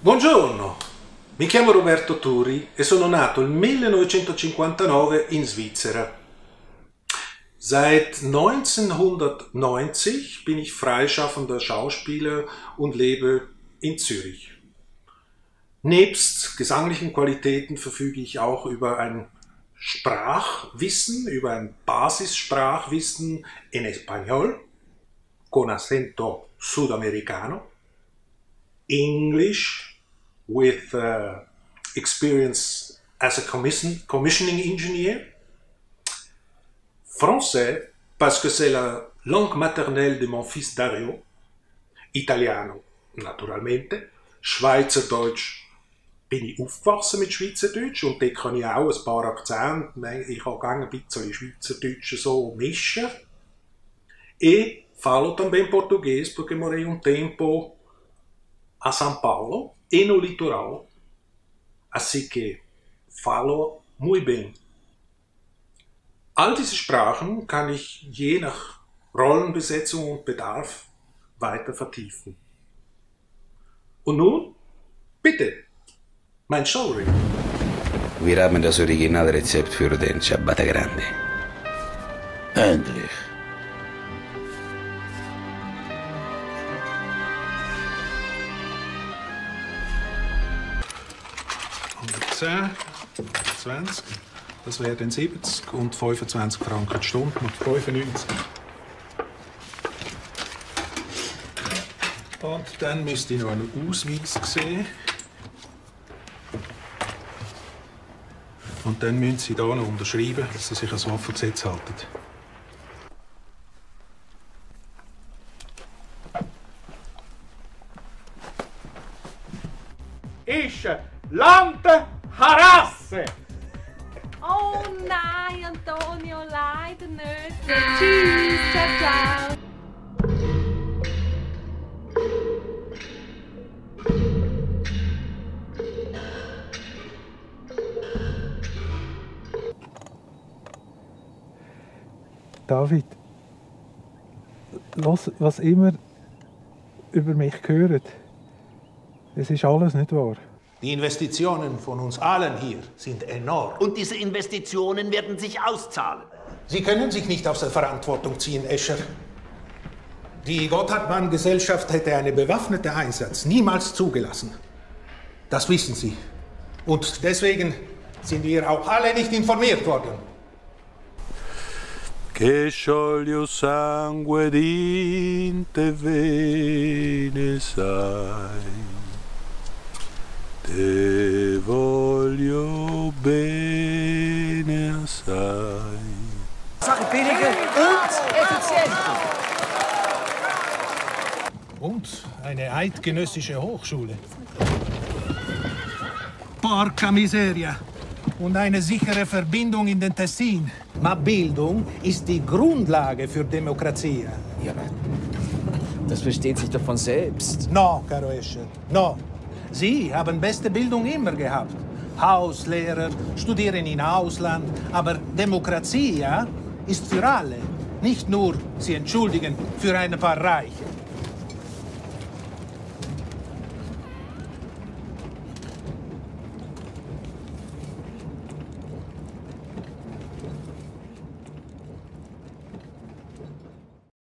Buongiorno, mi chiamo Roberto Turi e sono nato il 1959 in Svizzera. Seit 1990 bin ich freischaffender Schauspieler und lebe in Zürich. Nebst gesanglichen Qualitäten verfüge ich auch über ein Sprachwissen, über ein Basissprachwissen in Español, con acento sudamericano, English with uh, experience as a commission, commissioning engineer, français parce que c'est la langue maternelle de mon fils Dario, italiano naturalmente, Schweizerdeutsch bin ich aufgewachsen mit Schweizerdeutsch und da kann ich auch ein paar Akzente, ich kann ein bisschen Schweizerdeutsch so mischen. E falo também português porque morei um tempo a São Paulo e no litoral, assim que falo muito bem. All diese Sprachen kann ich je nach Rollenbesetzung und Bedarf weiter vertiefen. Und nun, bitte, mein Showreel. Wir haben das Originalrezept für den Ciabatta Grande. Endlich. Zehn, 20, das wäre dann 70 und 25 Franken die Stunde mit 95. Und dann müsste ich noch einen Ausweis sehen. Und dann müssen Sie hier noch unterschreiben, dass Sie sich ans Waffengesetz halten. ist Land Harasse. Oh nein, Antonio, leider nicht. Tschüss, ciao, ciao. David, los, was immer über mich gehört, es ist alles nicht wahr. Die Investitionen von uns allen hier sind enorm. Und diese Investitionen werden sich auszahlen. Sie können sich nicht aus der Verantwortung ziehen, Escher. Die Gotthardmann-Gesellschaft hätte einen bewaffneten Einsatz niemals zugelassen. Das wissen Sie. Und deswegen sind wir auch alle nicht informiert worden. Che scioglie sangue di te vene sai. Te voglio bene assai. Sache billiger und effizienter. Und eine eidgenössische Hochschule. Porca miseria. Und eine sichere Verbindung in den Tessin. Ma Bildung ist die Grundlage für Demokratie. Ja, das versteht sich doch von selbst. No, caro Escher, no. Sie haben beste Bildung immer gehabt. Hauslehrer, studieren im Ausland. Aber Demokratie ja, ist für alle. Nicht nur, Sie entschuldigen, für ein paar Reiche.